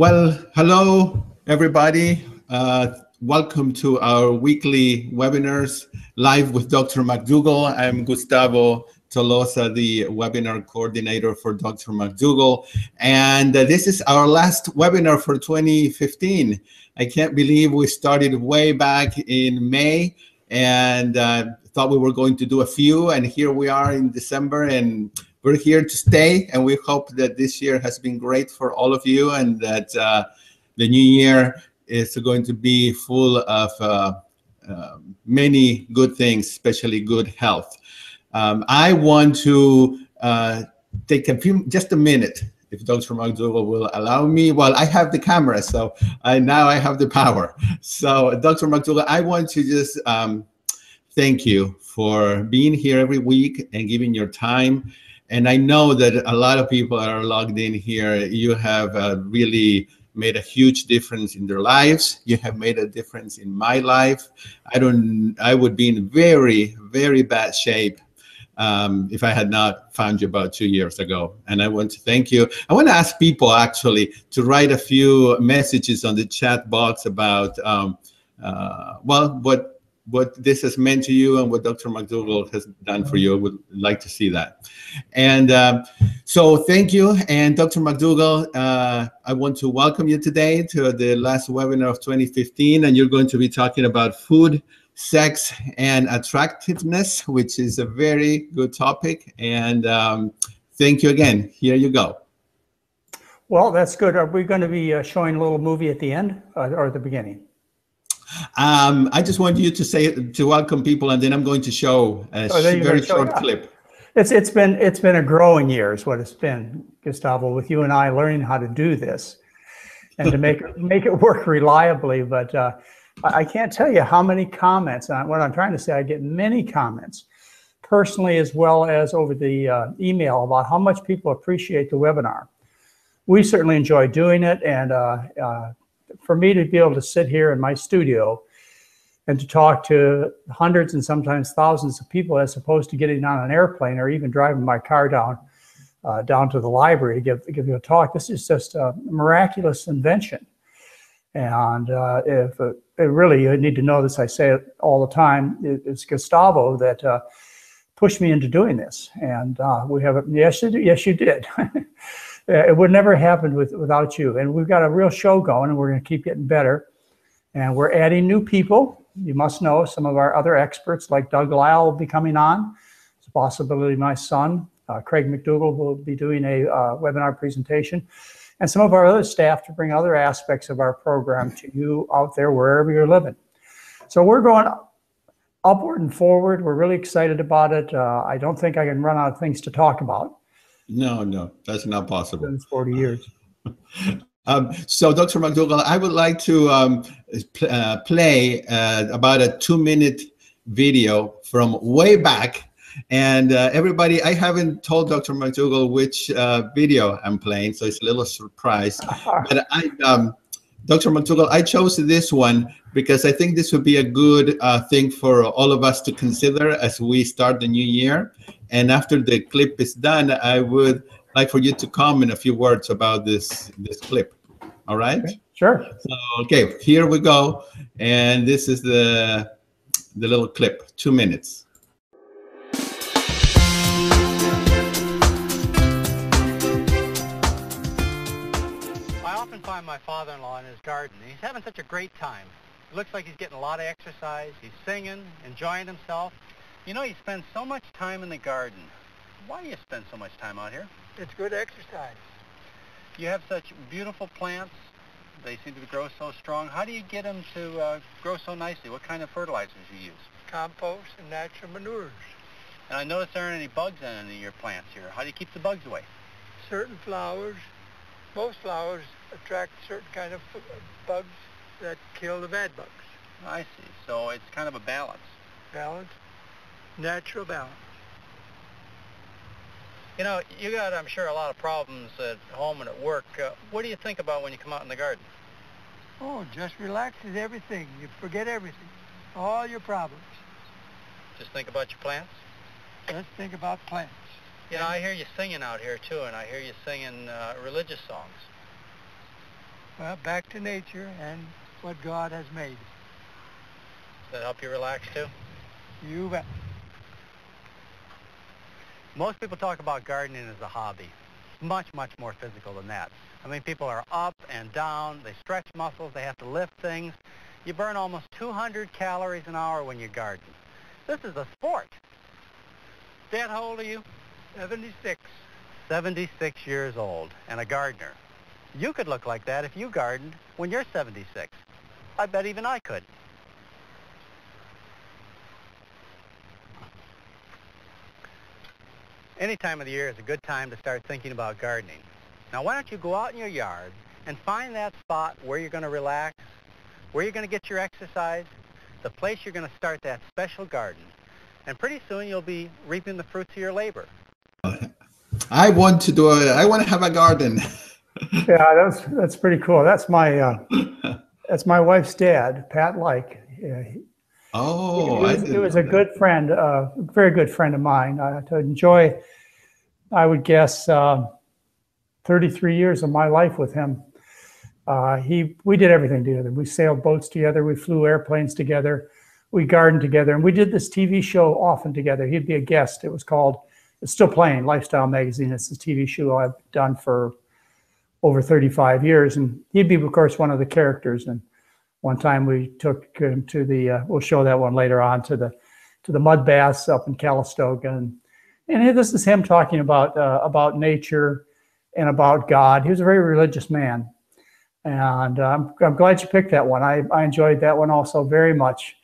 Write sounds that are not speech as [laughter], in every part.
Well, hello, everybody. Uh, welcome to our weekly webinars live with Dr. McDougall. I'm Gustavo Tolosa, the webinar coordinator for Dr. McDougall. And uh, this is our last webinar for 2015. I can't believe we started way back in May and uh, thought we were going to do a few. And here we are in December and we're here to stay, and we hope that this year has been great for all of you, and that uh, the new year is going to be full of uh, uh, many good things, especially good health. Um, I want to uh, take a few, just a minute, if Dr. McDougall will allow me. Well, I have the camera, so I, now I have the power. So, Dr. McDougall, I want to just um, thank you for being here every week and giving your time and I know that a lot of people are logged in here. You have uh, really made a huge difference in their lives. You have made a difference in my life. I don't. I would be in very, very bad shape um, if I had not found you about two years ago. And I want to thank you. I want to ask people actually to write a few messages on the chat box about, um, uh, well, what what this has meant to you and what Dr. McDougall has done for you. I would like to see that. And um, so thank you. And Dr. McDougall, uh, I want to welcome you today to the last webinar of 2015. And you're going to be talking about food, sex, and attractiveness, which is a very good topic. And um, thank you again. Here you go. Well, that's good. Are we going to be uh, showing a little movie at the end uh, or at the beginning? Um, I just want you to say to welcome people, and then I'm going to show a oh, very short yeah. clip. It's it's been it's been a growing year, is what it's been, Gustavo, with you and I learning how to do this, and to make [laughs] make it work reliably. But uh, I can't tell you how many comments. And what I'm trying to say, I get many comments, personally as well as over the uh, email, about how much people appreciate the webinar. We certainly enjoy doing it, and uh, uh for me to be able to sit here in my studio and to talk to hundreds and sometimes thousands of people as opposed to getting on an airplane or even driving my car down uh, down to the library to give, give you a talk. This is just a miraculous invention. And uh, if uh, really you need to know this, I say it all the time. It, it's Gustavo that uh, pushed me into doing this, and uh, we have. Yes, you, yes, you did. [laughs] It would never happen with, without you. And we've got a real show going, and we're going to keep getting better. And we're adding new people. You must know some of our other experts, like Doug Lisle, will be coming on. It's a possibility my son, uh, Craig McDougall, will be doing a uh, webinar presentation. And some of our other staff to bring other aspects of our program to you out there, wherever you're living. So we're going upward and forward. We're really excited about it. Uh, I don't think I can run out of things to talk about. No, no, that's not possible. It's 40 years. [laughs] um, so, Dr. McDougall, I would like to um, pl uh, play uh, about a two minute video from way back. And uh, everybody, I haven't told Dr. McDougall which uh, video I'm playing, so it's a little surprise. [laughs] but I, um, Dr. McDougall, I chose this one because I think this would be a good uh, thing for all of us to consider as we start the new year. And after the clip is done, I would like for you to comment a few words about this this clip. All right? Okay, sure. So, okay, here we go. And this is the the little clip, two minutes. I often find my father-in-law in his garden. He's having such a great time. Looks like he's getting a lot of exercise. He's singing, enjoying himself. You know, you spend so much time in the garden. Why do you spend so much time out here? It's good exercise. You have such beautiful plants. They seem to grow so strong. How do you get them to uh, grow so nicely? What kind of fertilizers do you use? Compost and natural manures. And I notice there aren't any bugs in any of your plants here. How do you keep the bugs away? Certain flowers, most flowers attract certain kind of bugs that kill the bad bugs. I see. So it's kind of a balance. Balance natural balance. You know, you got, I'm sure, a lot of problems at home and at work. Uh, what do you think about when you come out in the garden? Oh, just relaxes everything. You forget everything, all your problems. Just think about your plants? Just think about plants. You know, I hear you singing out here, too, and I hear you singing uh, religious songs. uh, back to nature and what God has made. Does that help you relax too? You bet. Most people talk about gardening as a hobby. Much, much more physical than that. I mean, people are up and down. They stretch muscles. They have to lift things. You burn almost 200 calories an hour when you garden. This is a sport. Dad, how old are you? 76. 76 years old and a gardener. You could look like that if you gardened when you're 76. I bet even I could. Any time of the year is a good time to start thinking about gardening. Now why don't you go out in your yard and find that spot where you're going to relax, where you're going to get your exercise, the place you're going to start that special garden. And pretty soon you'll be reaping the fruits of your labor. I want to do it. I want to have a garden. Yeah, that's that's pretty cool. That's my uh, [laughs] that's my wife's dad, Pat Like. Yeah, he, Oh, he was, he was a that. good friend, uh, very good friend of mine. Uh, to enjoy, I would guess, uh, 33 years of my life with him. Uh, he, we did everything together. We sailed boats together. We flew airplanes together. We gardened together, and we did this TV show often together. He'd be a guest. It was called, it's still playing, Lifestyle Magazine. It's a TV show I've done for over 35 years, and he'd be, of course, one of the characters. And one time we took him to the, uh, we'll show that one later on to the, to the mud baths up in Calistoga, and and this is him talking about uh, about nature and about God. He was a very religious man, and uh, I'm glad you picked that one. I I enjoyed that one also very much.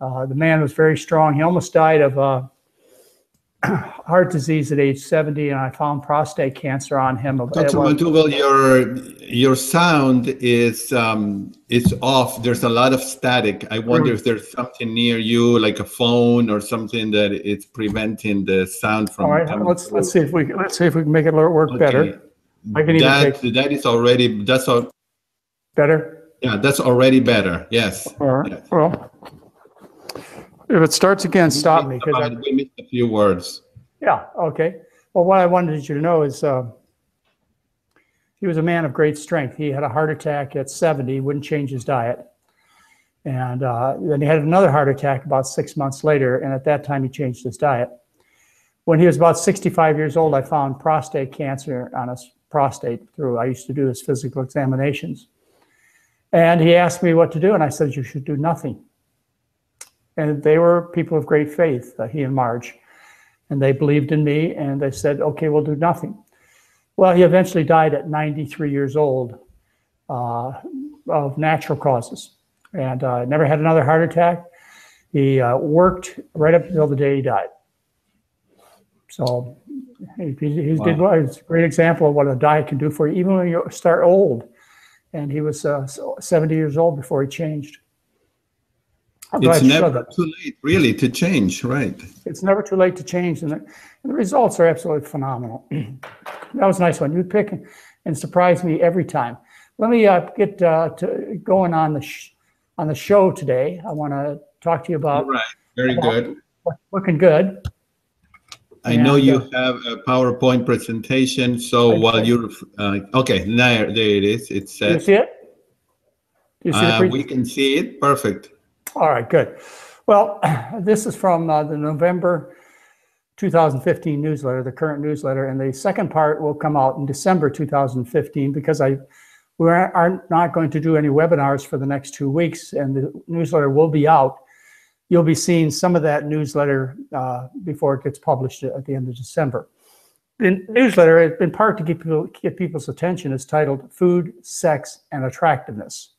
Uh, the man was very strong. He almost died of uh, [clears throat] heart disease at age 70, and I found prostate cancer on him. Dr. McDougall, your your sound is um it's off. There's a lot of static. I wonder if there's something near you, like a phone or something that it's preventing the sound from All right, coming let's through. let's see if we let's see if we can make it work Okay. better. I can even That take that is already that's all. better. Yeah, that's already better. Yes. All right. Yes. Well, if it starts again, stop me because About- we missed a few words. Yeah, okay. Well, what I wanted you to know is uh, he was a man of great strength. He had a heart attack at 70, wouldn't change his diet. And uh, then he had another heart attack about six months later, and at that time he changed his diet. When he was about 65 years old, I found prostate cancer on his prostate through, I used to do his physical examinations. And he asked me what to do, and I said, You should do nothing. And they were people of great faith, uh, he and Marge. And they believed in me and they said okay we'll do nothing. Well he eventually died at 93 years old uh, of natural causes. And uh, never had another heart attack. He uh, worked right up until the day he died. So he, he, he did Wow. well. It's a great example of what a diet can do for you even when you start old. And he was uh, 70 years old before he changed I'm It's never too late, really, to change, right? it's never too late to change, and the, and the results are absolutely phenomenal. [clears throat] that was a nice one. You pick and surprise me every time. Let me uh, get uh, to going on the sh- on the show today. I want to talk to you about right. Very good. looking good. I know you uh, have a PowerPoint presentation, so I- while you're, uh, okay, there, there it is. It's Do you see it? Do you see the Uh, we can see it. Perfect. All right, good. Well, [clears throat] this is from uh, the November 2015 newsletter, the current newsletter, and the second part will come out in December 2015 because I we are not going to do any webinars for the next two weeks, and the newsletter will be out. You'll be seeing some of that newsletter uh, before it gets published at the end of December. The newsletter, in part to get people get people's attention, is titled "Food, Sex, and Attractiveness."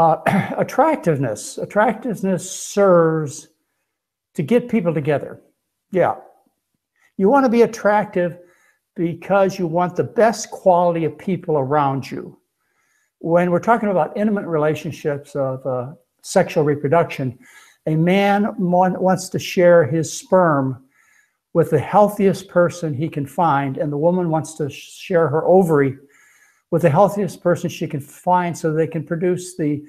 Uh, [clears throat] attractiveness. Attractiveness serves to get people together. Yeah. You want to be attractive because you want the best quality of people around you. When we're talking about intimate relationships of uh, sexual reproduction, a man wants to share his sperm with the healthiest person he can find, and the woman wants to share her ovary with the healthiest person she can find so they can produce the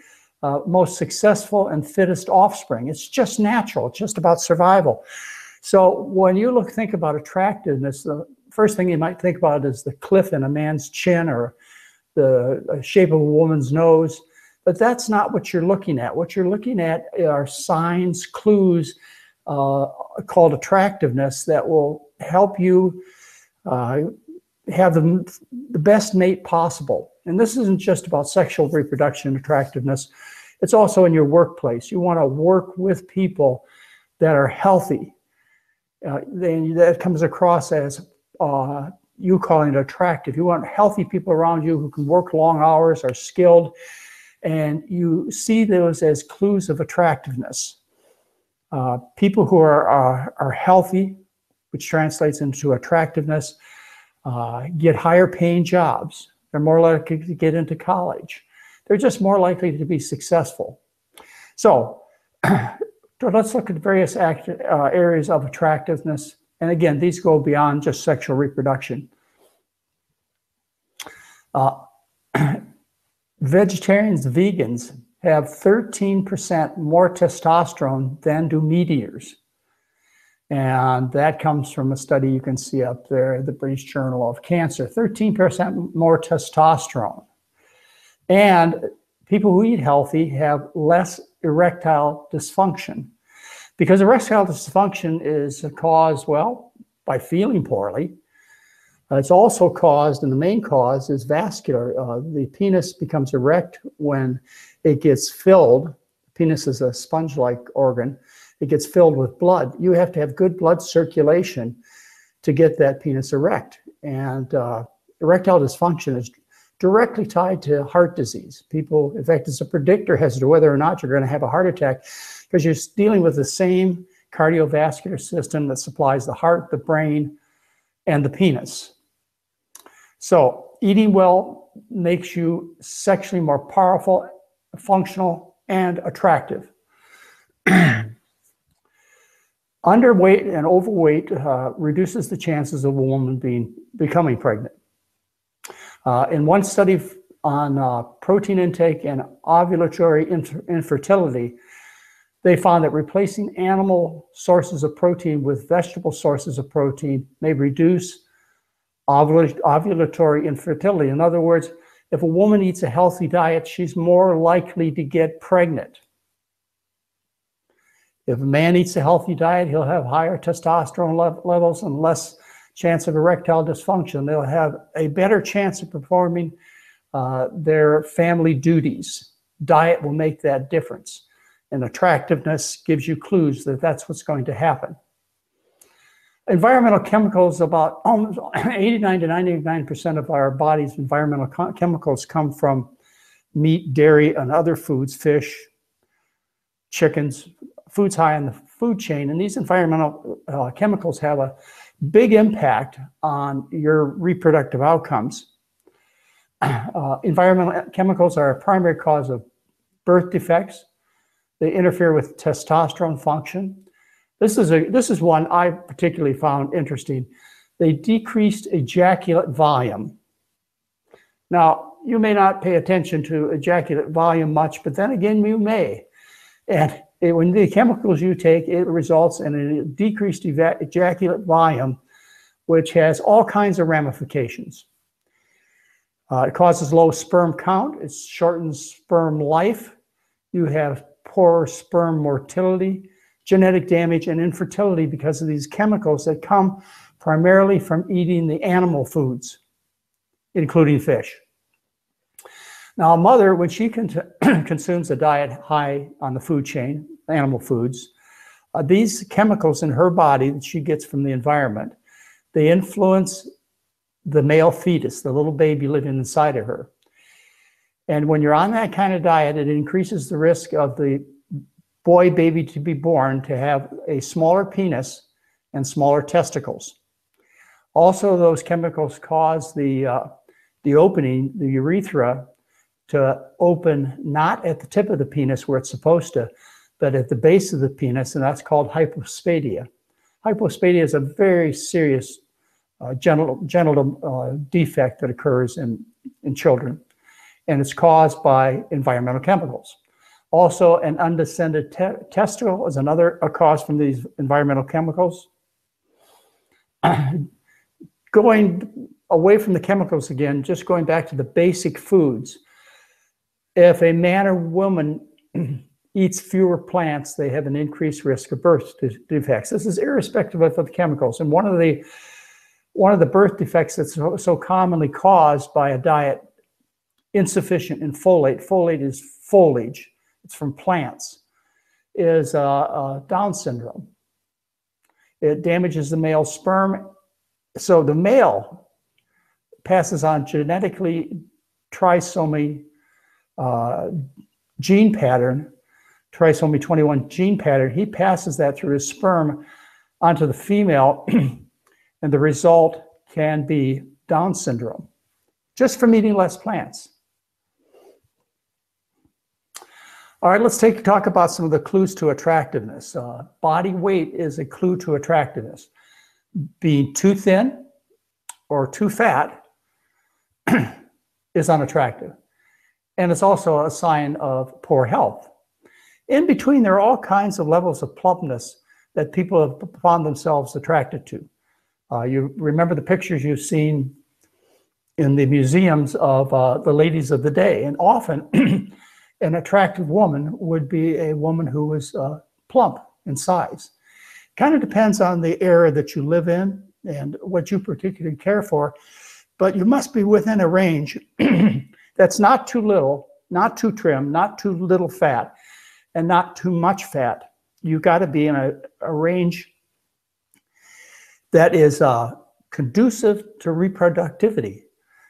uh, most successful and fittest offspring. It's just natural, it's just about survival. So when you look think about attractiveness, the first thing you might think about is the cliff in a man's chin or the uh, shape of a woman's nose. But that's not what you're looking at. What you're looking at are signs, clues uh, called attractiveness that will help you uh, have the, the best mate possible. And this isn't just about sexual reproduction and attractiveness. It's also in your workplace. You want to work with people that are healthy. Uh, then that comes across as uh, you calling it attractive. You want healthy people around you who can work long hours, are skilled, and you see those as clues of attractiveness. Uh, people who are, are, are healthy, which translates into attractiveness, uh, get higher paying jobs. They're more likely to get into college. They're just more likely to be successful. So [clears throat] let's look at various act, uh, areas of attractiveness. And again, these go beyond just sexual reproduction. Uh, [clears throat] vegetarians, vegans have 13% more testosterone than do meat eaters. And that comes from a study you can see up there, the British Journal of Cancer. 13% more testosterone. And people who eat healthy have less erectile dysfunction. Because erectile dysfunction is caused, well, by feeling poorly. Uh, it's also caused, and the main cause is vascular. Uh, the penis becomes erect when it gets filled. Penis is a sponge like organ it gets filled with blood. You have to have good blood circulation to get that penis erect. And uh, erectile dysfunction is directly tied to heart disease. People, in fact, it's a predictor as to whether or not you're going to have a heart attack because you're dealing with the same cardiovascular system that supplies the heart, the brain, and the penis. So, eating well makes you sexually more powerful, functional, and attractive. [clears throat] Underweight and overweight uh, reduces the chances of a woman being becoming pregnant. Uh, in one study on uh, protein intake and ovulatory infer infertility, they found that replacing animal sources of protein with vegetable sources of protein may reduce ovul ovulatory infertility. In other words, if a woman eats a healthy diet, she's more likely to get pregnant. If a man eats a healthy diet, he'll have higher testosterone levels and less chance of erectile dysfunction. They'll have a better chance of performing uh, their family duties. Diet will make that difference. And attractiveness gives you clues that that's what's going to happen. Environmental chemicals, about almost [clears throat] 89 to 99% of our body's environmental chemicals come from meat, dairy, and other foods, fish, chickens, foods high in the food chain. And these environmental uh, chemicals have a big impact on your reproductive outcomes. [clears throat] Uh, environmental chemicals are a primary cause of birth defects. They interfere with testosterone function. This is, a, this is one I particularly found interesting. They decreased ejaculate volume. Now, you may not pay attention to ejaculate volume much, but then again, you may. And it, when the chemicals you take, it results in a decreased ejaculate volume, which has all kinds of ramifications. Uh, it causes low sperm count. It shortens sperm life. You have poor sperm motility, genetic damage, and infertility because of these chemicals that come primarily from eating the animal foods, including fish. Now, a mother, when she con [clears throat] consumes a diet high on the food chain, animal foods, uh, these chemicals in her body that she gets from the environment, they influence the male fetus, the little baby living inside of her. And when you're on that kind of diet, it increases the risk of the boy baby to be born to have a smaller penis and smaller testicles. Also, those chemicals cause the, uh, the opening, the urethra, to open not at the tip of the penis where it's supposed to, but at the base of the penis, and that's called hypospadia. Hypospadia is a very serious uh, genital, genital uh, defect that occurs in, in children, and it's caused by environmental chemicals. Also, an undescended te testicle is another cause from these environmental chemicals. [clears throat] Going away from the chemicals again, just going back to the basic foods. If a man or woman eats fewer plants, they have an increased risk of birth defects. This is irrespective of the chemicals. And one of the one of the birth defects that's so, so commonly caused by a diet insufficient in folate, folate is foliage, it's from plants, is uh, uh, Down syndrome. It damages the male sperm. So the male passes on genetically trisomy uh, gene pattern, trisomy 21 gene pattern. He passes that through his sperm onto the female, [clears throat] and the result can be Down syndrome, just from eating less plants. All right, let's take talk about some of the clues to attractiveness. Uh, body weight is a clue to attractiveness. Being too thin or too fat [clears throat] is unattractive. And it's also a sign of poor health. In between, there are all kinds of levels of plumpness that people have found themselves attracted to. Uh, you remember the pictures you've seen in the museums of uh, the ladies of the day, and often [clears throat] an attractive woman would be a woman who was uh, plump in size. Kind of depends on the area that you live in and what you particularly care for, but you must be within a range [clears throat] that's not too little, not too trim, not too little fat, and not too much fat. You've got to be in a, a, range that is uh, conducive to reproductivity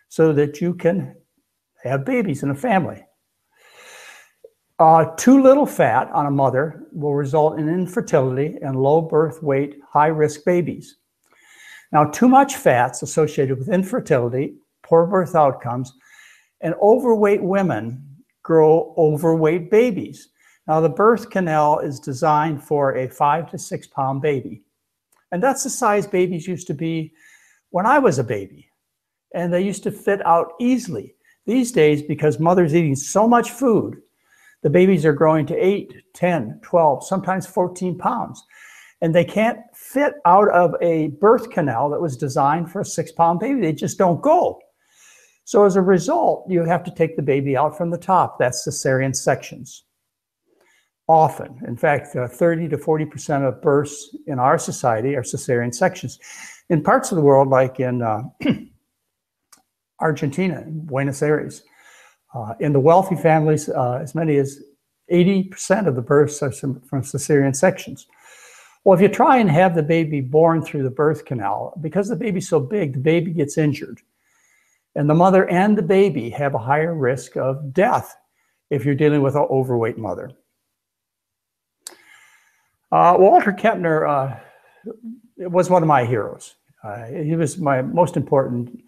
so that you can have babies in a family. Uh, too little fat on a mother will result in infertility and low birth weight, high risk babies. Now, too much fat's associated with infertility, poor birth outcomes, and overweight women grow overweight babies. Now, the birth canal is designed for a five to six pound baby. And that's the size babies used to be when I was a baby. And they used to fit out easily. These days, because mother's eating so much food, the babies are growing to 8, 10, 12, sometimes 14 pounds. And they can't fit out of a birth canal that was designed for a six pound baby. They just don't go. So as a result, you have to take the baby out from the top. That's cesarean sections. Often, in fact, uh, 30 to 40% of births in our society are cesarean sections. In parts of the world, like in uh, [clears throat] Argentina, Buenos Aires, uh, in the wealthy families, uh, as many as 80% of the births are from cesarean sections. Well, if you try and have the baby born through the birth canal, because the baby's so big, the baby gets injured. And the mother and the baby have a higher risk of death if you're dealing with an overweight mother. Uh, Walter Kempner uh, was one of my heroes. Uh, he was my most important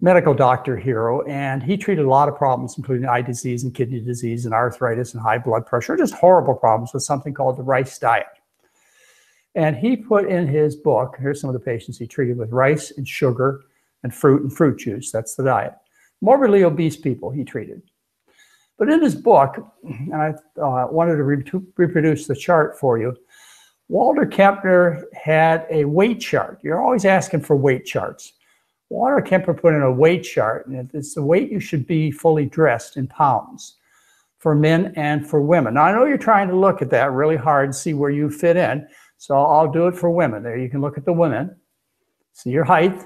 medical doctor hero, and he treated a lot of problems, including eye disease and kidney disease and arthritis and high blood pressure, just horrible problems with something called the rice diet. And he put in his book, here's some of the patients he treated with rice and sugar and fruit and fruit juice. That's the diet. Morbidly obese people he treated. But in his book, and I uh, wanted to re reproduce the chart for you, Walter Kempner had a weight chart. You're always asking for weight charts. Walter Kempner put in a weight chart, and it's the weight you should be fully dressed in pounds for men and for women. Now, I know you're trying to look at that really hard and see where you fit in, so I'll do it for women. There, you can look at the women, see your height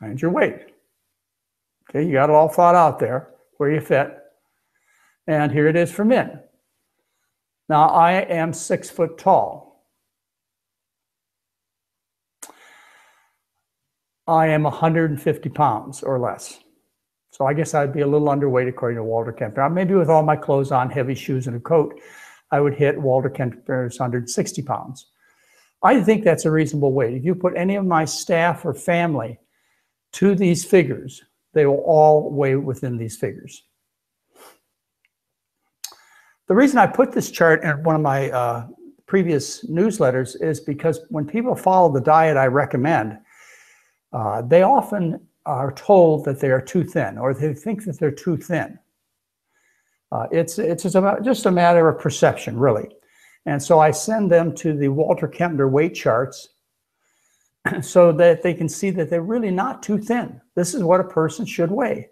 and your weight. Okay, you got it all thought out there where you fit. And here it is for men. Now, I am six foot tall. I am 150 pounds or less. So I guess I'd be a little underweight according to Walter Kempner. Maybe with all my clothes on, heavy shoes, and a coat, I would hit Walter Kempner's 160 pounds. I think that's a reasonable weight. If you put any of my staff or family to these figures, they will all weigh within these figures. The reason I put this chart in one of my uh, previous newsletters is because when people follow the diet I recommend, uh, they often are told that they are too thin or they think that they're too thin. Uh, it's it's just, about, just a matter of perception, really. And so I send them to the Walter Kempner weight charts [clears throat] so that they can see that they're really not too thin. This is what a person should weigh.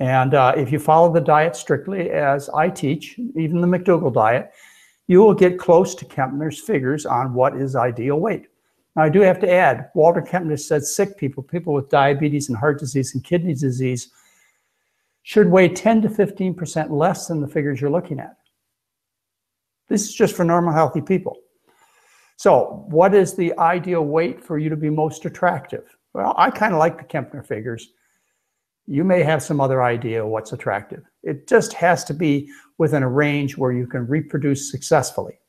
And uh, if you follow the diet strictly as I teach, even the McDougall diet, you will get close to Kempner's figures on what is ideal weight. Now, I do have to add, Walter Kempner said sick people, people with diabetes and heart disease and kidney disease, should weigh 10 to 15% less than the figures you're looking at. This is just for normal, healthy people. So, what is the ideal weight for you to be most attractive? Well, I kind of like the Kempner figures. You may have some other idea of what's attractive. It just has to be within a range where you can reproduce successfully.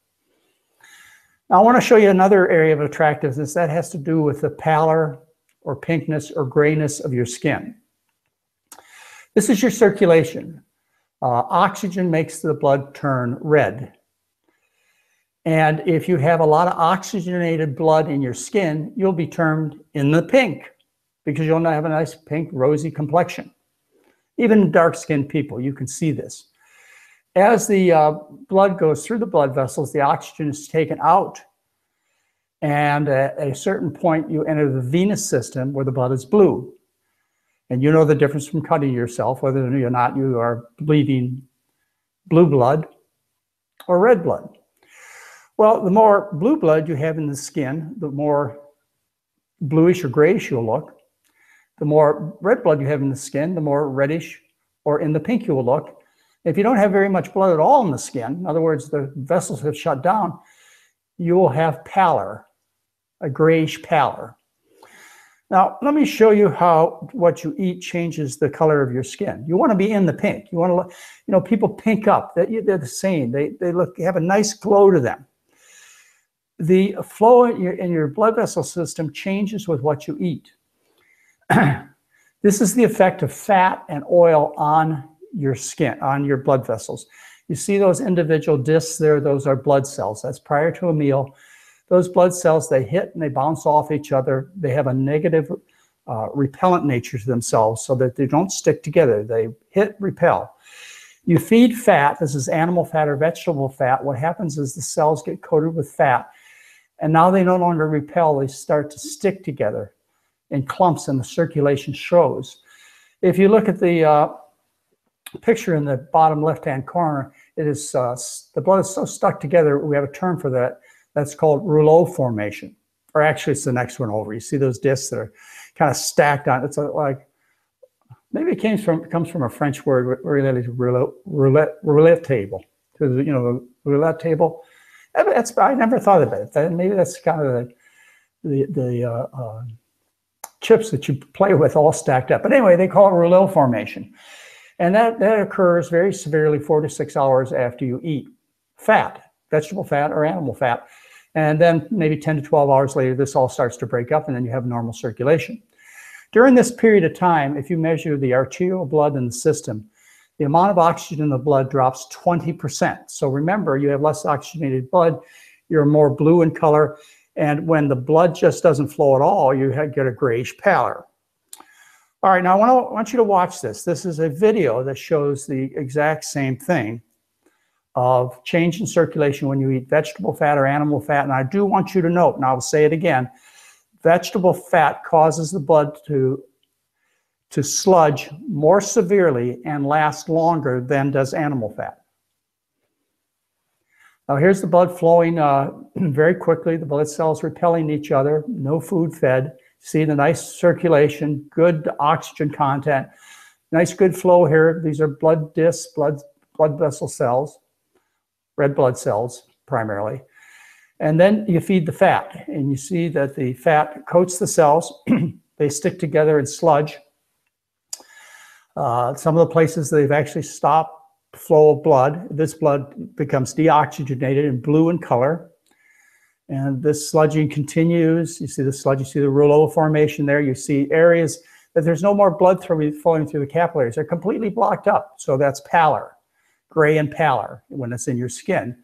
Now, I want to show you another area of attractiveness that has to do with the pallor or pinkness or grayness of your skin. This is your circulation. Uh, oxygen makes the blood turn red. And if you have a lot of oxygenated blood in your skin, you'll be termed in the pink because you'll have a nice pink, rosy complexion. Even dark skinned people, you can see this. As the uh, blood goes through the blood vessels, the oxygen is taken out. And at a certain point, you enter the venous system where the blood is blue. And you know the difference from cutting yourself, whether or not you are bleeding blue blood or red blood. Well, the more blue blood you have in the skin, the more bluish or grayish you'll look. The more red blood you have in the skin, the more reddish or in the pink you will look. If you don't have very much blood at all in the skin, in other words, the vessels have shut down, you will have pallor, a grayish pallor. Now, let me show you how what you eat changes the color of your skin. You want to be in the pink. You want to, look, you know, people pink up. They're the same. They, they look, have a nice glow to them. The flow in your, in your blood vessel system changes with what you eat. [clears throat] this is the effect of fat and oil on your skin, on your blood vessels. You see those individual discs there, those are blood cells. That's prior to a meal those blood cells, they hit and they bounce off each other. They have a negative uh, repellent nature to themselves so that they don't stick together. They hit, repel. You feed fat, this is animal fat or vegetable fat. What happens is the cells get coated with fat and now they no longer repel, they start to stick together in clumps and the circulation shows. If you look at the uh, picture in the bottom left-hand corner, it is uh, the blood is so stuck together, we have a term for that. That's called rouleau formation. Or actually, it's the next one over. You see those discs that are kind of stacked on. It's like maybe it came from comes from a French word related to roulette, roulette, roulette table. To the, you know the roulette table. That's I never thought of it. Maybe that's kind of the the, the uh, uh, chips that you play with all stacked up. But anyway, they call it rouleau formation, and that that occurs very severely four to six hours after you eat fat, vegetable fat or animal fat. And then maybe 10 to 12 hours later, this all starts to break up and then you have normal circulation. During this period of time, if you measure the arterial blood in the system, the amount of oxygen in the blood drops 20%. So remember, you have less oxygenated blood, you're more blue in color, and when the blood just doesn't flow at all, you get a grayish pallor. All right, now I want, to, I want you to watch this. This is a video that shows the exact same thing of change in circulation when you eat vegetable fat or animal fat. And I do want you to note, and I'll say it again, vegetable fat causes the blood to, to sludge more severely and last longer than does animal fat. Now here's the blood flowing uh, [clears throat] very quickly. The blood cells repelling each other, no food fed. See the nice circulation, good oxygen content, nice good flow here. These are blood discs, blood, blood vessel cells red blood cells primarily. And then you feed the fat, and you see that the fat coats the cells. [clears throat] they stick together in sludge. Uh, some of the places they've actually stopped flow of blood. This blood becomes deoxygenated and blue in color. And this sludging continues. You see the sludge, you see the rouleau formation there. You see areas that there's no more blood flowing through the capillaries. They're completely blocked up. So that's pallor gray and pallor when it's in your skin.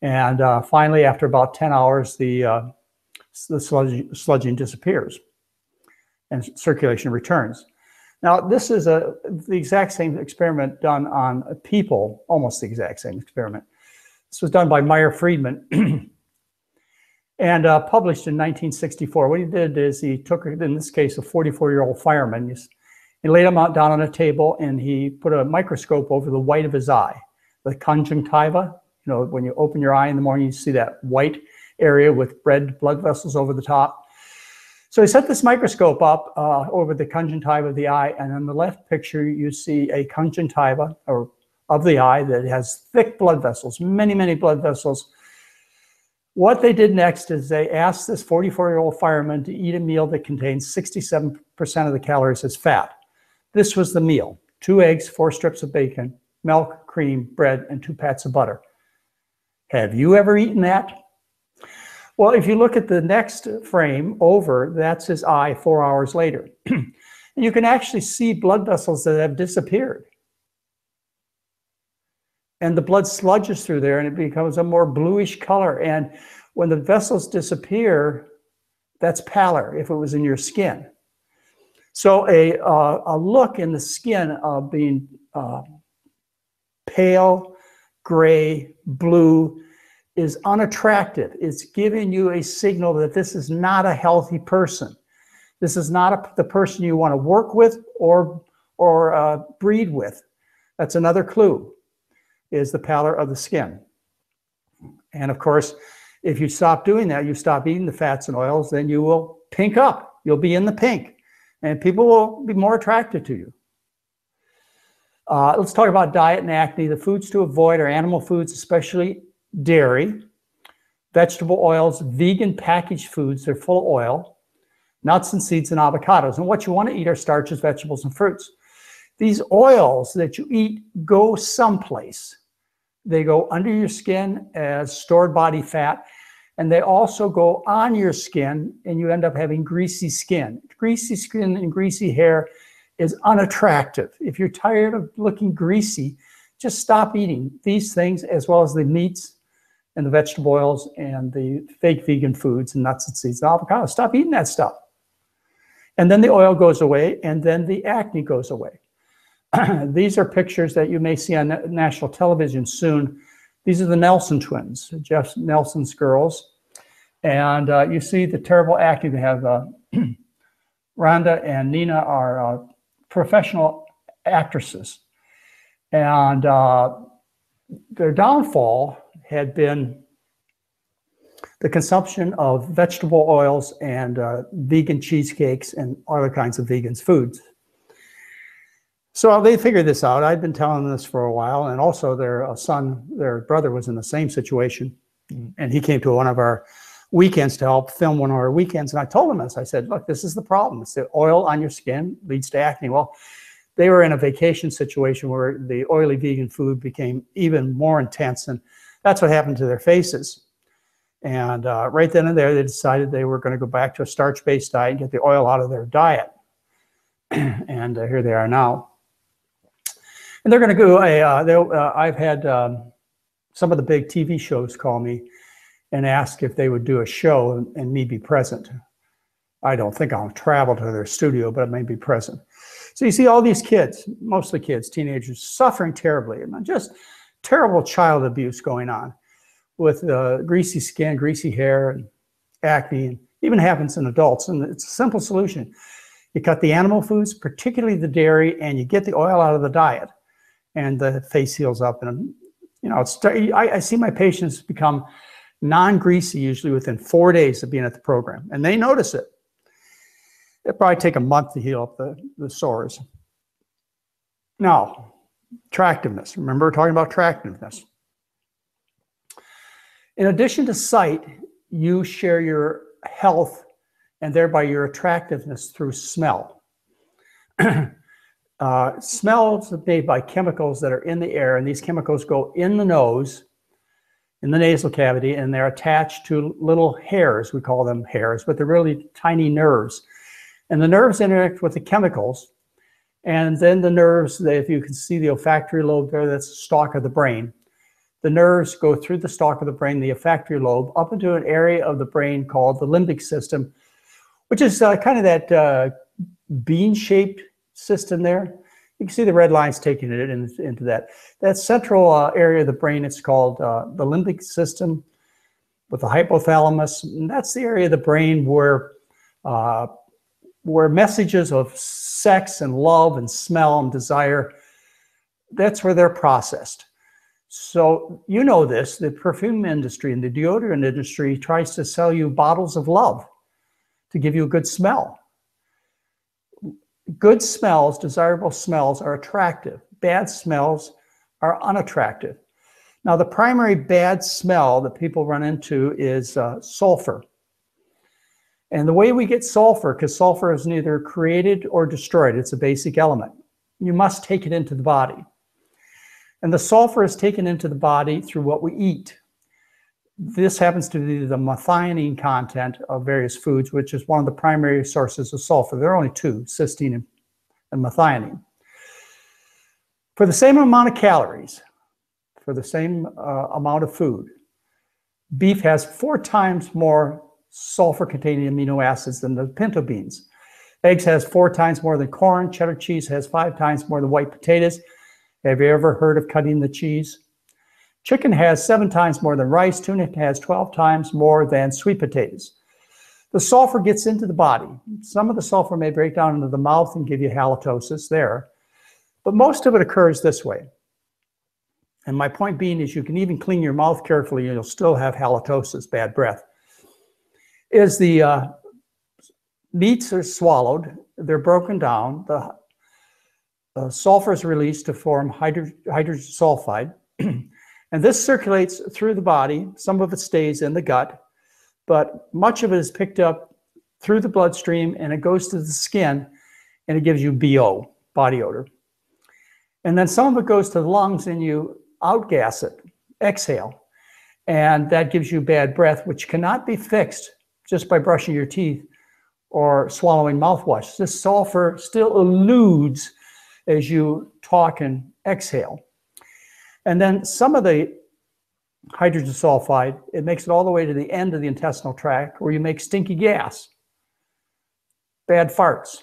And uh, finally, after about 10 hours, the, uh, the sludging, sludging disappears and circulation returns. Now, this is a, the exact same experiment done on people, almost the exact same experiment. This was done by Meyer Friedman. [clears throat] and uh, published in 1964. What he did is he took, in this case, a 44-year-old fireman. He laid him out down on a table and he put a microscope over the white of his eye, the conjunctiva. You know, when you open your eye in the morning, you see that white area with red blood vessels over the top. So he set this microscope up uh, over the conjunctiva of the eye, and on the left picture, you see a conjunctiva or of the eye that has thick blood vessels, many, many blood vessels. What they did next is they asked this 44-year-old fireman to eat a meal that contains 67% of the calories as fat. This was the meal, two eggs, four strips of bacon, milk, cream, bread, and two pats of butter. Have you ever eaten that? Well, if you look at the next frame over, that's his eye four hours later. [clears throat] and you can actually see blood vessels that have disappeared. And the blood sludges through there and it becomes a more bluish color. And when the vessels disappear, that's pallor if it was in your skin. So a, uh, a look in the skin of being uh, pale, gray, blue, is unattractive. It's giving you a signal that this is not a healthy person. This is not a, the person you want to work with or, or uh, breed with. That's another clue, is the pallor of the skin. And of course, if you stop doing that, you stop eating the fats and oils, then you will pink up. You'll be in the pink. And people will be more attracted to you. Uh, let's talk about diet and acne. The foods to avoid are animal foods, especially dairy, vegetable oils, vegan packaged foods, they're full of oil, nuts and seeds and avocados. And what you want to eat are starches, vegetables, and fruits. These oils that you eat go someplace. They go under your skin as stored body fat, and they also go on your skin, and you end up having greasy skin. Greasy skin and greasy hair is unattractive. If you're tired of looking greasy, just stop eating these things as well as the meats and the vegetable oils and the fake vegan foods and nuts and seeds and avocados. Stop eating that stuff. And then the oil goes away and then the acne goes away. [clears throat] These are pictures that you may see on national television soon. These are the Nelson twins, Jeff Nelson's girls. And uh, you see the terrible acne they have. Uh, [clears throat] Rhonda and Nina are uh, professional actresses. And uh, their downfall had been the consumption of vegetable oils and uh, vegan cheesecakes and other kinds of vegan foods. So they figured this out. I'd been telling this for a while, and also their uh, son, their brother, was in the same situation, and he came to one of our weekends to help film one of our weekends. And I told him this. I said, "Look, this is the problem. It's the oil on your skin leads to acne." Well, they were in a vacation situation where the oily vegan food became even more intense, and that's what happened to their faces. And uh, right then and there, they decided they were going to go back to a starch-based diet and get the oil out of their diet. [clears throat] and uh, here they are now. And they're going to go. Uh, uh, I've had um, some of the big TV shows call me and ask if they would do a show and, and me be present. I don't think I'll travel to their studio, but I may be present. So you see all these kids, mostly kids, teenagers, suffering terribly. and just terrible child abuse going on with uh, greasy skin, greasy hair, and acne, and even happens in adults. And it's a simple solution. You cut the animal foods, particularly the dairy, and you get the oil out of the diet, and the face heals up. And you know, it's, I, I see my patients become non-greasy usually within four days of being at the program, and they notice it. It probably take a month to heal up the, the sores. Now, attractiveness. Remember, we're talking about attractiveness. In addition to sight, you share your health and thereby your attractiveness through smell. [clears throat] uh, smells made by chemicals that are in the air, and these chemicals go in the nose, in the nasal cavity, and they're attached to little hairs. We call them hairs, but they're really tiny nerves. And the nerves interact with the chemicals, and then the nerves, if you can see the olfactory lobe there, that's the stalk of the brain. The nerves go through the stalk of the brain, the olfactory lobe, up into an area of the brain called the limbic system, which is uh, kind of that uh, bean-shaped system there. You can see the red lines taking it in, into that. That central uh, area of the brain, it's called uh, the limbic system. with the hypothalamus. And that's the area of the brain where uh, where messages of sex and love and smell and desire that's where they're processed. So you know this, the perfume industry and the deodorant industry tries to sell you bottles of love to give you a good smell. Good smells, desirable smells are attractive. Bad smells are unattractive. Now, the primary bad smell that people run into is uh, sulfur. And the way we get sulfur, because sulfur is neither created or destroyed, it's a basic element. You must take it into the body. And the sulfur is taken into the body through what we eat. This happens to be the methionine content of various foods, which is one of the primary sources of sulfur. There are only two, cysteine and, and methionine. For the same amount of calories, for the same uh, amount of food, beef has four times more sulfur containing amino acids than the pinto beans. Eggs has four times more than corn. Cheddar cheese has five times more than white potatoes. Have you ever heard of cutting the cheese? Chicken has seven times more than rice. Tuna has 12 times more than sweet potatoes. The sulfur gets into the body. Some of the sulfur may break down into the mouth and give you halitosis there, but most of it occurs this way. And my point being is you can even clean your mouth carefully and you'll still have halitosis, bad breath. Is the uh, meats are swallowed, they're broken down, the sulfur is released to form hydro hydrogen sulfide. [clears throat] and this circulates through the body. Some of it stays in the gut, but much of it is picked up through the bloodstream and it goes to the skin and it gives you BO, body odor. And then some of it goes to the lungs and you outgas it, exhale. And that gives you bad breath, which cannot be fixed just by brushing your teeth or swallowing mouthwash. This sulfur still eludes as you talk and exhale. And then some of the hydrogen sulfide, it makes it all the way to the end of the intestinal tract where you make stinky gas, bad farts.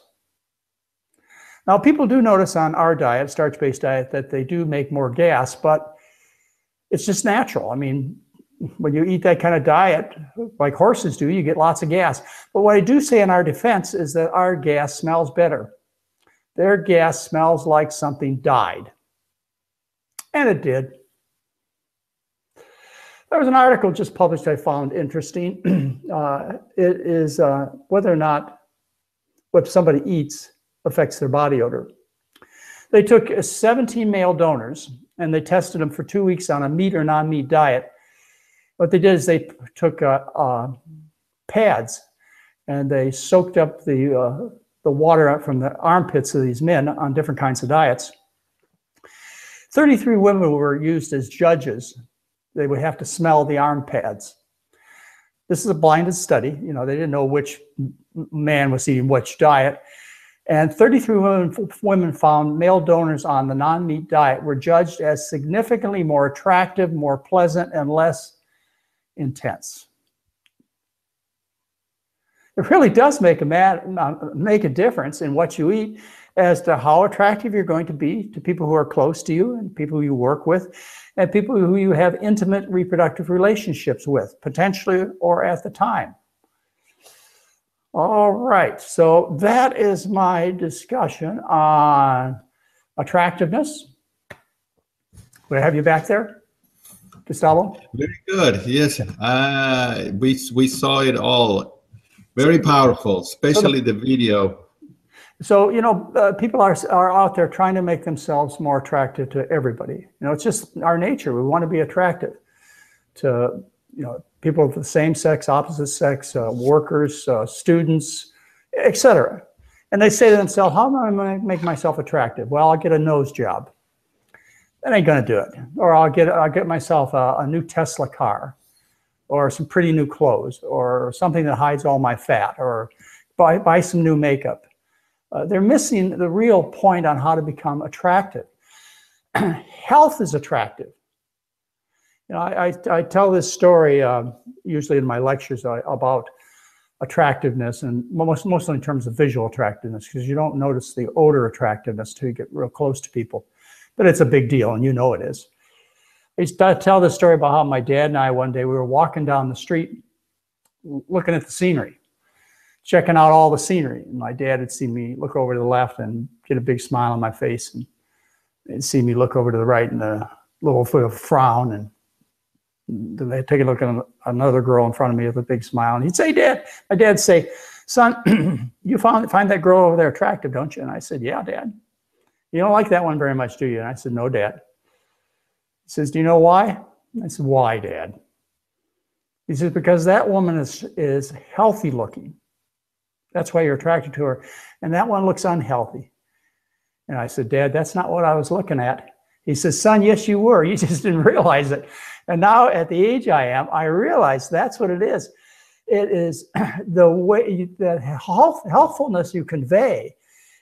Now, people do notice on our diet, starch based diet, that they do make more gas, but it's just natural. I mean, when you eat that kind of diet, like horses do, you get lots of gas. But what I do say in our defense is that our gas smells better. Their gas smells like something died. And it did. There was an article just published I found interesting. [clears throat] uh, it is uh, whether or not what somebody eats affects their body odor. They took 17 male donors and they tested them for two weeks on a meat or non meat diet. What they did is they took uh, uh pads and they soaked up the uh, the water from the armpits of these men on different kinds of diets. 33 women were used as judges. They would have to smell the arm pads. This is a blinded study. You know, they didn't know which man was eating which diet. And 33 women, women found male donors on the non meat diet were judged as significantly more attractive, more pleasant, and less intense it really does make a mad, uh, make a difference in what you eat as to how attractive you're going to be to people who are close to you and people you work with and people who you have intimate reproductive relationships with, potentially or at the time. All right, so that is my discussion on attractiveness. Would I have you back there, Gustavo? Very good. Yes, uh, we we saw it all very powerful, especially so the, the, video. So you know, uh, people are are out there trying to make themselves more attractive to everybody. You know, it's just our nature. We want to be attractive to you know people of the same sex, opposite sex, uh, workers, uh, students, etc. And they say to themselves, "How am I going to make myself attractive?" Well, I'll get a nose job. That ain't to do it. Or I'll get I'll get myself a, a new Tesla car or some pretty new clothes or something that hides all my fat or buy, buy some new makeup. Uh, they're missing the real point on how to become attractive. [clears throat] Health is attractive. You know, I, I, I tell this story uh, usually in my lectures uh, about attractiveness and most, mostly in terms of visual attractiveness because you don't notice the odor attractiveness till you get real close to people. But it's a big deal and you know it is. I used to tell this story about how my dad and I one day we were walking down the street looking at the scenery, checking out all the scenery. And my dad had seen me look over to the left and get a big smile on my face and they'd see me look over to the right and a little bit of frown and then they'd take a look at another girl in front of me with a big smile and he'd say, Dad, my dad'd say, son, [clears throat] you found, find that girl over there attractive, don't you? And I said, yeah, dad. You don't like that one very much, do you? And I said, no, dad. He says, do you know why? I said, why, dad? He says, because that woman is, is healthy looking. That's why you're attracted to her. And that one looks unhealthy. And I said, Dad, that's not what I was looking at. He says, Son, yes, you were. [laughs] You just didn't realize it. And now at the age I am, I realize that's what it is. It is [clears throat] the way, the health, healthfulness you convey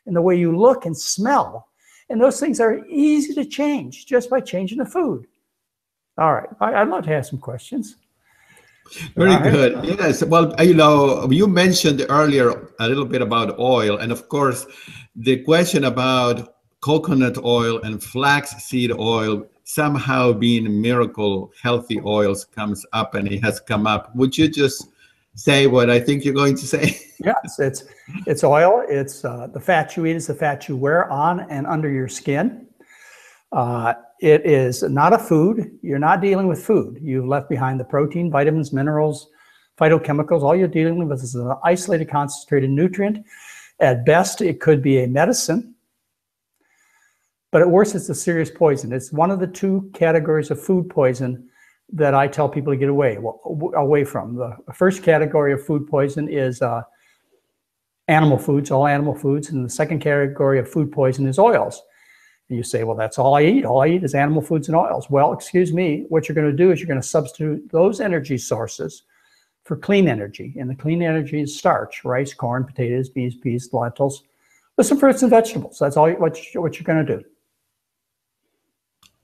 and the way you look and smell. And those things are easy to change just by changing the food. All right. I, would love to have some questions. Very right. good. Yes. Well, uh, you know, you mentioned earlier a little bit about oil. And of course, the question about coconut oil and flaxseed oil somehow being miracle healthy oils comes up and it has come up. Would you just say what I think you're going to say? [laughs] yes, it's it's oil. It's uh, the fat you eat is the fat you wear on and under your skin. Uh, it is not a food. You're not dealing with food. You've left behind the protein, vitamins, minerals, phytochemicals. All you're dealing with is an isolated, concentrated nutrient. At best, it could be a medicine, but at worst, it's a serious poison. It's one of the two categories of food poison that I tell people to get away well, away from. The first category of food poison is uh, animal foods, all animal foods, and the second category of food poison is oils. And you say, well, that's all I eat. All I eat is animal foods and oils. Well, excuse me. What you're going to do is you're going to substitute those energy sources for clean energy. And the clean energy is starch, rice, corn, potatoes, beans, peas, lentils, with some fruits and vegetables. That's all what, you, what you're going to do.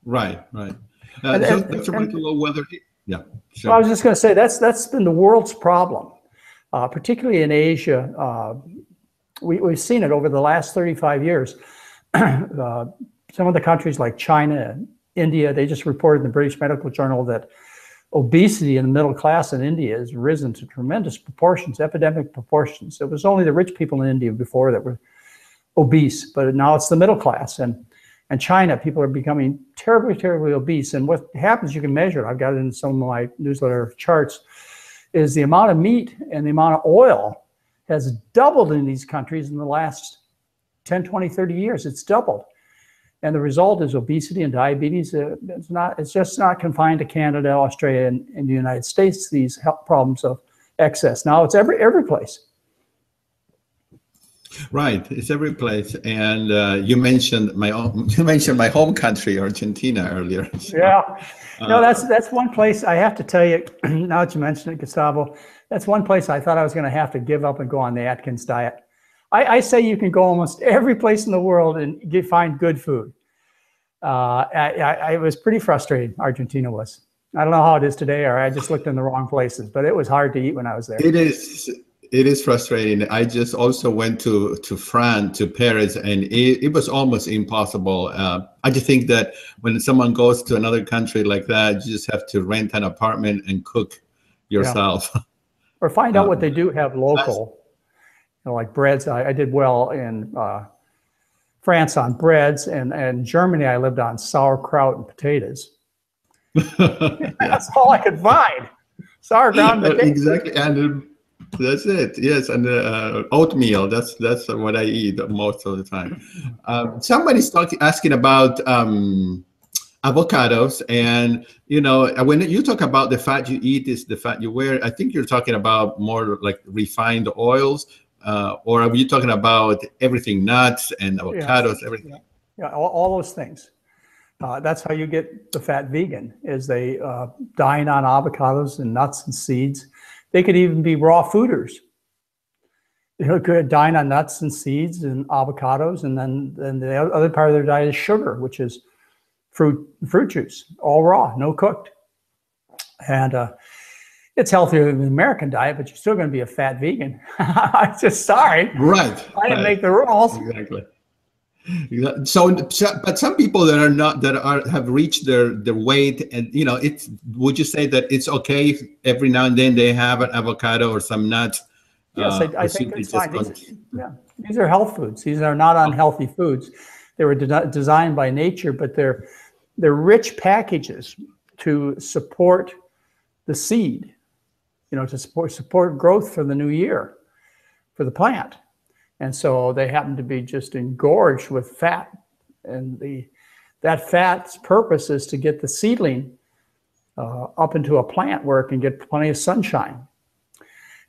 Right, right. Uh, and, and, and, whether, yeah. Sure. I was just going to say that's that's been the world's problem, uh, particularly in Asia. Uh, we, we've seen it over the last 35 years. [clears throat] Uh, some of the countries like China and India, they just reported in the British Medical Journal that obesity in the middle class in India has risen to tremendous proportions, epidemic proportions. It was only the rich people in India before that were obese, but now it's the middle class. And and China, people are becoming terribly, terribly obese. And what happens, you can measure, I've got it in some of my newsletter charts, is the amount of meat and the amount of oil has doubled in these countries in the last 10, 20, 30 years. It's doubled. And the result is obesity and diabetes. Uh, it's not. It's just not confined to Canada, Australia, and, and the United States. These health problems of excess. Now it's every every place. Right, it's every place. And uh, you mentioned my own, [laughs] you mentioned my home country, Argentina, earlier. [laughs] So, yeah, no, that's that's one place I have to tell you. [clears throat] now that you mentioned it, Gustavo, that's one place I thought I was going to have to give up and go on the Atkins diet. I, I, say you can go almost every place in the world and get, find good food. Uh, I, I, it was pretty frustrating. Argentina was. I don't know how it is today, or I just looked in the wrong places. But it was hard to eat when I was there. It is. It is frustrating. I just also went to to France, to Paris, and it, it was almost impossible. Uh, I just think that when someone goes to another country like that, you just have to rent an apartment and cook yourself. Yeah. [laughs] Or find out um, what they do have local you know, like breads. I, I did well in uh, France on breads, and, and Germany I lived on sauerkraut and potatoes. [laughs] [laughs] That's all I could find. Sauerkraut and potatoes. Exactly, and that's it. Yes, and uh, oatmeal. That's that's what I eat most of the time. Um, somebody's talking, asking about um, avocados, and you know, when you talk about the fat you eat is the fat you wear. I think you're talking about more like refined oils uh, or are you talking about everything nuts and avocados, yeah. everything? Yeah, yeah all, all, those things. Uh, that's how you get the fat vegan. Is they uh, dine on avocados and nuts and seeds. They could even be raw fooders. They could dine on nuts and seeds and avocados, and then then the other part of their diet is sugar, which is fruit fruit juice, all raw, no cooked. And uh, it's healthier than the American diet, but you're still going to be a fat vegan. [laughs] I'm just sorry. Right. I didn't right. make the rules. Exactly. So, so, but some people that are not that are have reached their their weight, and you know, it's. Would you say that it's okay if every now and then they have an avocado or some nuts? Yes, uh, I, I think it's just fine. These, yeah, these are health foods. These are not unhealthy foods. They were de- designed by nature, but they're they're rich packages to support the seed. You know, to support support growth for the new year, for the plant, and so they happen to be just engorged with fat, and the that fat's purpose is to get the seedling uh, up into a plant where it can get plenty of sunshine.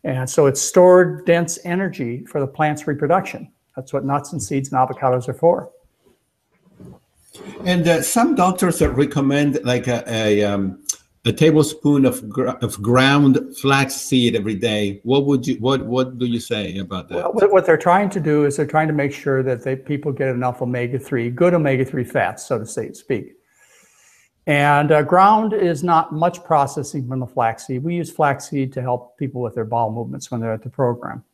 And so it's stored dense energy for the plant's reproduction. That's what nuts and seeds and avocados are for. And uh, some doctors recommend like a a, um, a tablespoon of gr- of ground flax seed every day. What would you what what do you say about that? Well, what they're trying to do is they're trying to make sure that they, people get enough omega-3, good omega-3 fats, so to say, speak. And uh, ground is not much processing from the flaxseed. We use flaxseed to help people with their bowel movements when they're at the program.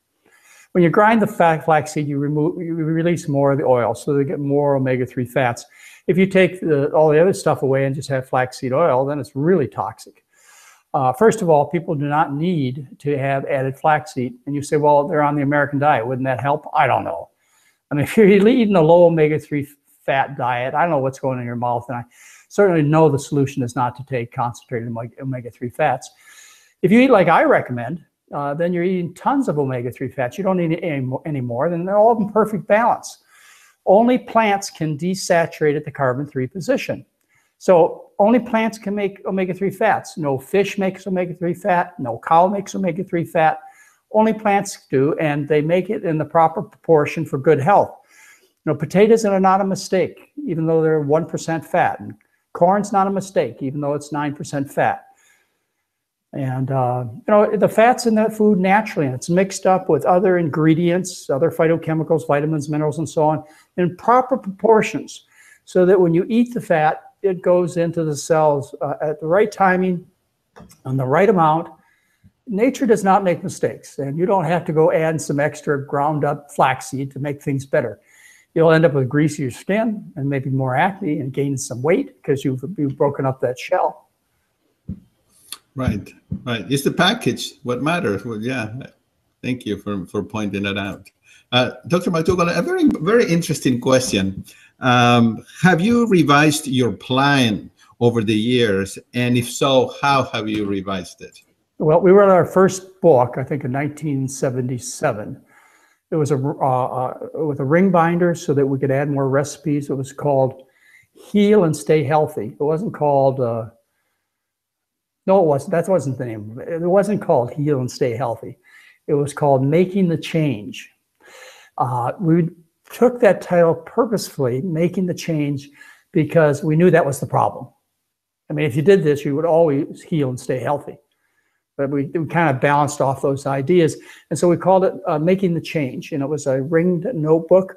When you grind the flaxseed, you remove, you release more of the oil, so they get more omega-3 fats. If you take the, all the other stuff away and just have flaxseed oil, then it's really toxic. Uh, first of all, people do not need to have added flaxseed. And you say, well, they're on the American diet. Wouldn't that help? I don't know. I mean, [laughs] if you're eating a low omega-3 fat diet, I don't know what's going in your mouth. And I certainly know the solution is not to take concentrated omega 3 fats. If you eat like I recommend, uh, then you're eating tons of omega 3 fats. You don't need any, any more, then they're all in perfect balance. Only plants can desaturate at the carbon 3 position. So only plants can make omega 3 fats. No fish makes omega 3 fat, no cow makes omega 3 fat. Only plants do, and they make it in the proper proportion for good health. You know, potatoes are not a mistake, even though they're 1% fat. And corn's not a mistake, even though it's 9% fat. And, uh, you know, the fat's in that food naturally, and it's mixed up with other ingredients, other phytochemicals, vitamins, minerals, and so on, in proper proportions, so that when you eat the fat, it goes into the cells uh, at the right timing, and the right amount. Nature does not make mistakes, and you don't have to go add some extra ground up flaxseed to make things better you'll end up with greasier skin and maybe more acne and gain some weight because you've, you've broken up that shell. Right, right. It's the package what matters. Well, yeah. Thank you for, for pointing that out. Uh, Dr. McDougall, a very, very interesting question. Um, have you revised your plan over the years? And if so, how have you revised it? Well, we wrote our first book, I think in 1977. It was a uh, uh, with a ring binder so that we could add more recipes. It was called Heal and Stay Healthy. It wasn't called. Uh, no, it wasn't. That wasn't the name. It wasn't called Heal and Stay Healthy. It was called Making the Change. Uh, we took that title purposefully, making the change, because we knew that was the problem. I mean, if you did this, you would always heal and stay healthy. But we, we kind of balanced off those ideas. And so we called it uh, Making the Change. And it was a ringed notebook,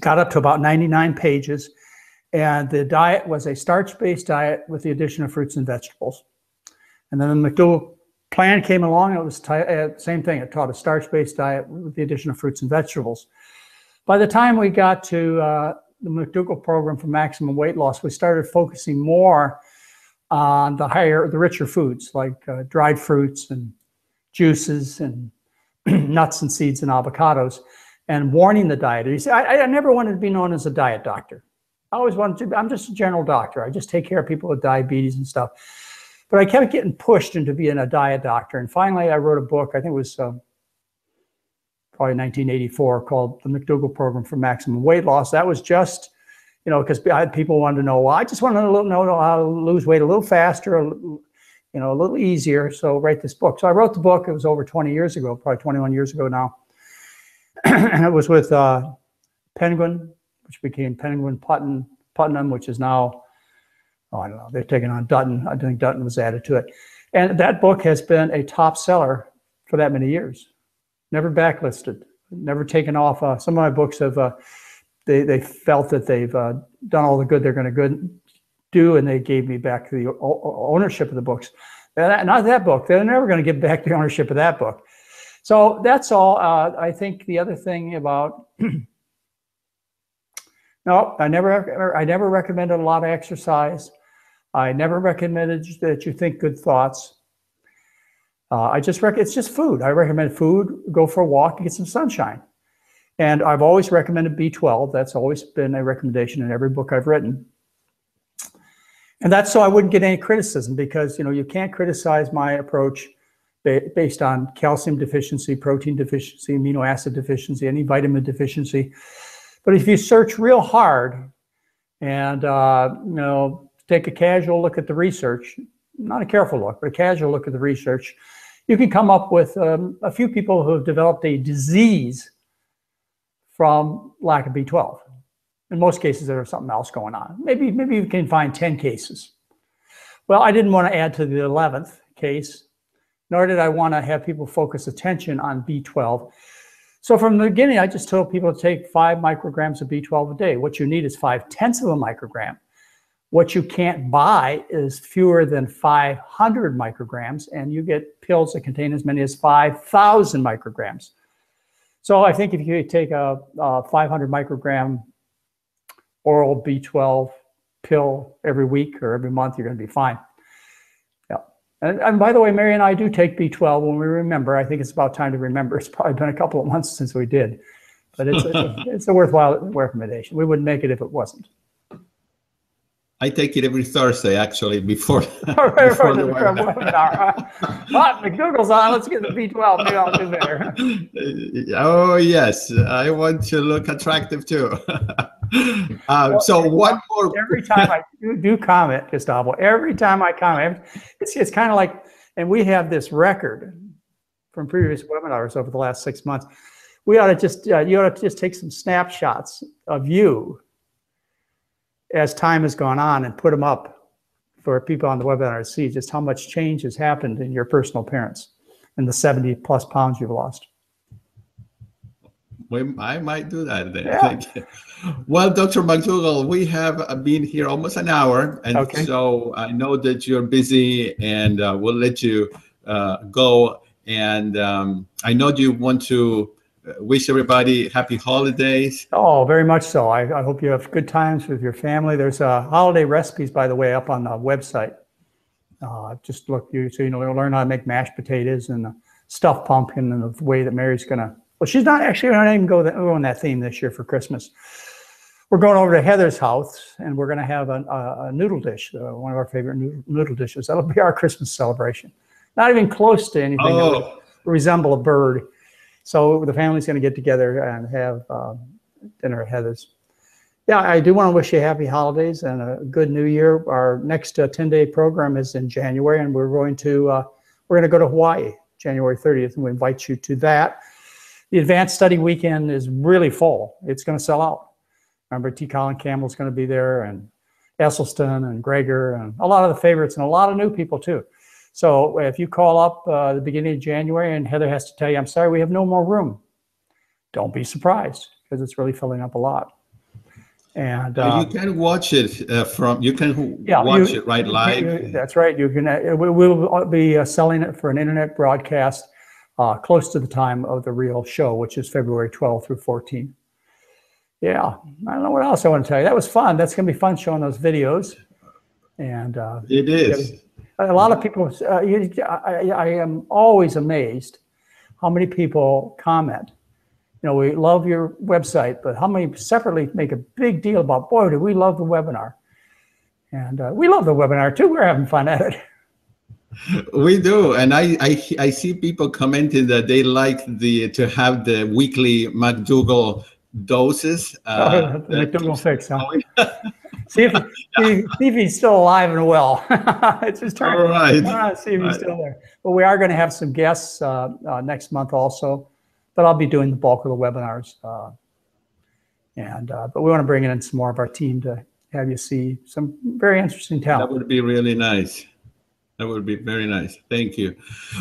got up to about 99 pages. And the diet was a starch based diet with the addition of fruits and vegetables. And then the McDougall plan came along. It was uh, same thing. It taught a starch based diet with the addition of fruits and vegetables. By the time we got to uh, the McDougall program for maximum weight loss, we started focusing more on the higher, the richer foods like uh, dried fruits and juices and [clears throat] nuts and seeds and avocados, and warning the dieters. I, I never wanted to be known as a diet doctor. I always wanted to. I'm just a general doctor. I just take care of people with diabetes and stuff. But I kept getting pushed into being a diet doctor, and finally, I wrote a book. I think it was. Um, probably 1984 called the McDougall Program for Maximum Weight Loss. That was just, you know, because people wanted to know, well, I just want to know how to lose weight a little faster, a little- you know, a little easier. So write this book. So I wrote the book. It was over 20 years ago, probably 21 years ago now. [clears throat] and it was with uh, Penguin, which became Penguin Putnam, Putnam, which is now, oh, I don't know, they're taking on Dutton. I think Dutton was added to it. And that book has been a top seller for that many years never backlisted, never taken off. Uh, some of my books have uh, they they felt that they've uh, done all the good they're going to good do, and they gave me back the ownership of the books. And not that book. They're never going to give back the ownership of that book. So that's all. Uh, I think the other thing about [clears throat] No, I never, I never recommended a lot of exercise. I never recommended that you think good thoughts. Uh, I just rec- it's just food. I recommend food. Go for a walk, get some sunshine. And I've always recommended B12. That's always been a recommendation in every book I've written. And that's so I wouldn't get any criticism because you know you can't criticize my approach based on calcium deficiency, protein deficiency, amino acid deficiency, any vitamin deficiency. But if you search real hard and uh, you know take a casual look at the research, not a careful look, but a casual look at the research, you can come up with um, a few people who have developed a disease from lack of B12. In most cases, there's something else going on. Maybe, maybe you can find 10 cases. Well, I didn't want to add to the 11th case, nor did I want to have people focus attention on B12. So from the beginning, I just told people to take five micrograms of B12 a day. What you need is five tenths of a microgram. What you can't buy is fewer than 500 micrograms, and you get pills that contain as many as 5,000 micrograms. So I think if you take a, a 500 microgram oral B12 pill every week or every month, you're going to be fine. Yeah. And, and, by the way, Mary and I do take B12 when we remember. I think it's about time to remember. It's probably been a couple of months since we did, but it's a, [laughs] it's a worthwhile recommendation. We wouldn't make it if it wasn't. I take it every Thursday, actually, before, [laughs] before the, webinar. [laughs] But McDougall's on. Let's get the B12. Maybe I'll do better. oh yes, I want to look attractive too. Um, [laughs] well, so one more. Every time I do, do comment, Gustavo, every time I comment, it's it's kind of like, and we have this record from previous webinars over the last six months. We ought to just uh, you ought to just take some snapshots of you as time has gone on and put them up for people on the webinar to see just how much change has happened in your personal appearance and the 70 plus pounds you've lost. We, I might do that then. Yeah. Well, Dr. McDougall, we have been here almost an hour, and okay. so I know that you're busy, and uh, we'll let you uh, go. And um, I know you want to wish everybody happy holidays. Oh, very much so. I, I, hope you have good times with your family. There's uh, holiday recipes, by the way, up on the website. Uh, just look you so you know learn how to make mashed potatoes and stuffed pumpkin and the way that Mary's gonna. Well, she's not actually not even go, that, on that theme this year for Christmas. We're going over to Heather's house and we're going to have a, a, a noodle dish, uh, one of our favorite noodle, noodle, dishes. That'll be our Christmas celebration. Not even close to anything oh. that would resemble a bird. So the family's going to get together and have uh, dinner at Heather's. Yeah, I do want to wish you happy holidays and a good new year. Our next 10-day uh, program is in January, and we're going to uh, we're going to go to Hawaii January 30th, and we invite you to that. The advanced study weekend is really full. It's going to sell out. Remember, T. Colin Campbell's going to be there, and Esselstyn and Greger, and a lot of the favorites, and a lot of new people too. So if you call up uh, the beginning of January and Heather has to tell you, I'm sorry, we have no more room, don't be surprised because it's really filling up a lot. And uh, you can watch it uh, from you can yeah, watch you, it right live. You, that's right. You can. Uh, we will be uh, selling it for an internet broadcast uh, close to the time of the real show, which is February 12 through 14. Yeah, I don't know what else I want to tell you. That was fun. That's going to be fun showing those videos. And it is a lot of people, uh, you, I, I, am always amazed how many people comment. You know, we love your website, but how many separately make a big deal about, boy, do we love the webinar. And uh, we love the webinar too. We're having fun at it. [laughs] We do, and I, I I see people commenting that they like the to have the weekly McDougall doses. Uh, oh, [laughs] the McDougall fix, huh? [laughs] [laughs] see if see, see, if he's still alive and well. [laughs] it's his turn. All right. Uh, see if he's still there. But we are going to have some guests uh, uh, next month also. But I'll be doing the bulk of the webinars. Uh, and uh, but we want to bring in some more of our team to have you see some very interesting talent. That would be really nice. That would be very nice. Thank you.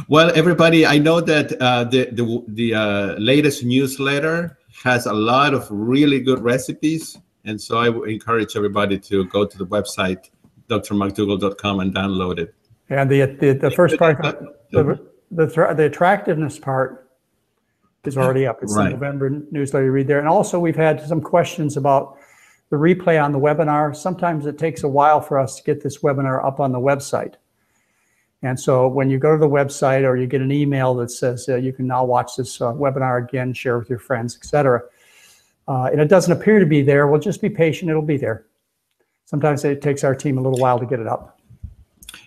Well, everybody, I know that uh, the the, the uh, latest newsletter has a lot of really good recipes and so I encourage everybody to go to the website, drmcdougall.com, and download it. And the the, the first part, the, the, the attractiveness part is already up. It's right. the November newsletter. You read there, and also we've had some questions about the replay on the webinar. Sometimes it takes a while for us to get this webinar up on the website. And so when you go to the website or you get an email that says uh, you can now watch this uh, webinar again, share with your friends, etc., uh, and it doesn't appear to be there, well, just be patient. It'll be there. Sometimes it takes our team a little while to get it up.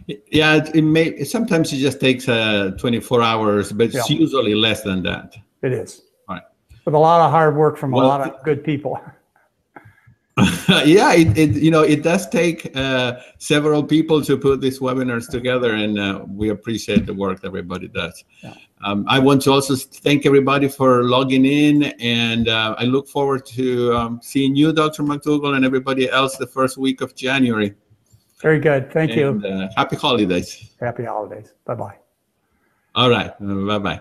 Yeah, it, it may sometimes it just takes uh, 24 hours, but it's Yeah. usually less than that. It is. Right. With a lot of hard work from Well, a lot of good people. [laughs] [laughs] yeah, it, it you know it does take uh, several people to put these webinars together, and uh, we appreciate the work that everybody does. Yeah. Um, I want to also thank everybody for logging in, and uh, I look forward to um, seeing you, Dr. McDougall, and everybody else the first week of January. Very good. Thank you. And, uh, happy holidays. Happy holidays. Bye bye. All right, bye bye.